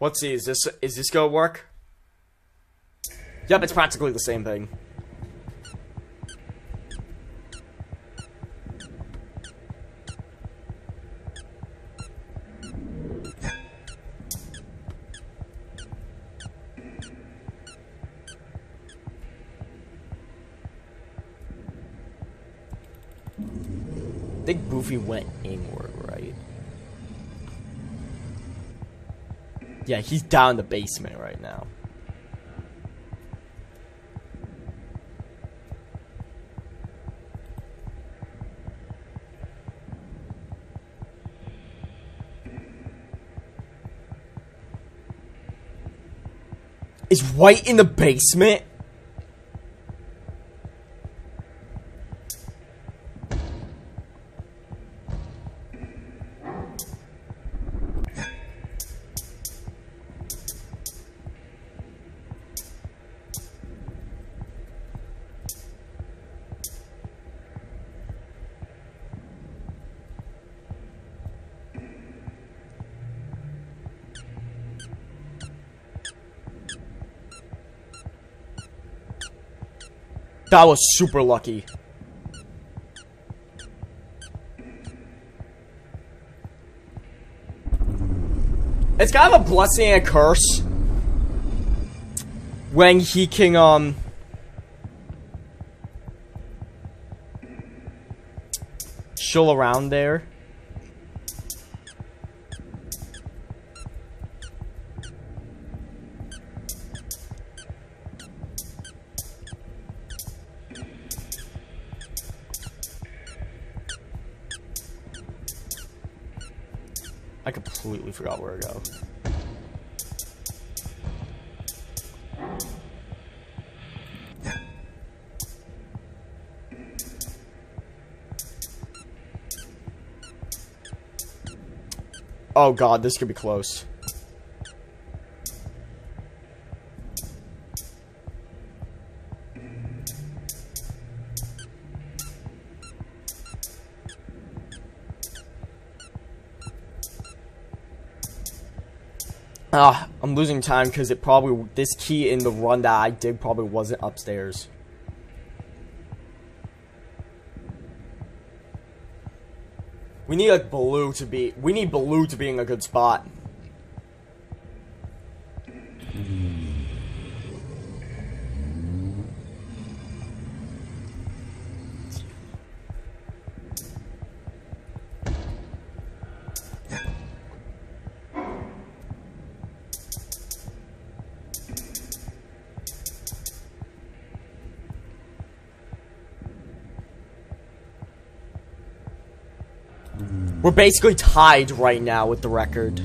Let's see, is this is this gonna work? Yep, it's practically the same thing. I think Boofie went inward, right? Yeah, he's down in the basement right now. Is White in the basement? That was super lucky. It's kind of a blessing and a curse when he can um chill around there. I completely forgot where to go. Oh god, this could be close. Ah, I'm losing time because it probably this key in the run that I did probably wasn't upstairs. We need like blue to be. We need blue to be in a good spot. We're basically tied right now with the record.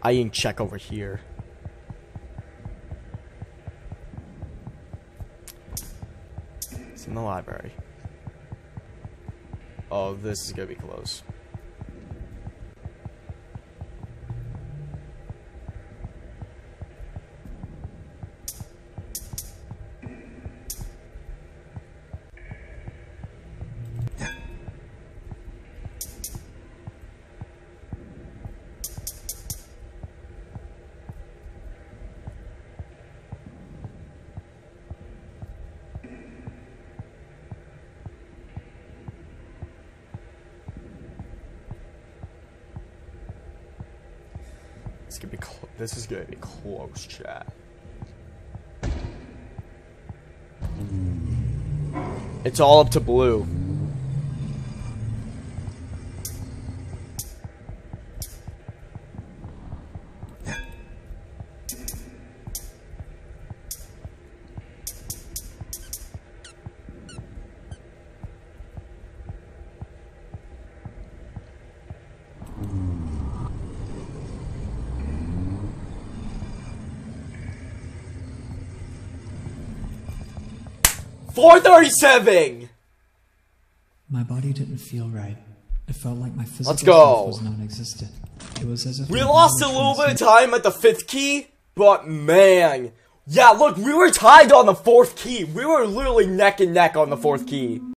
I can check over here. It's in the library. Oh, this is gonna be close. This gonna be this is gonna be close, chat. It's all up to blue. Four thirty-seven. My body didn't feel right. It felt like my physical Let's go. was non-existent. It was as if We lost a little bit of time at the fifth key, but man, yeah. Look, we were tied on the fourth key. We were literally neck and neck on the fourth key.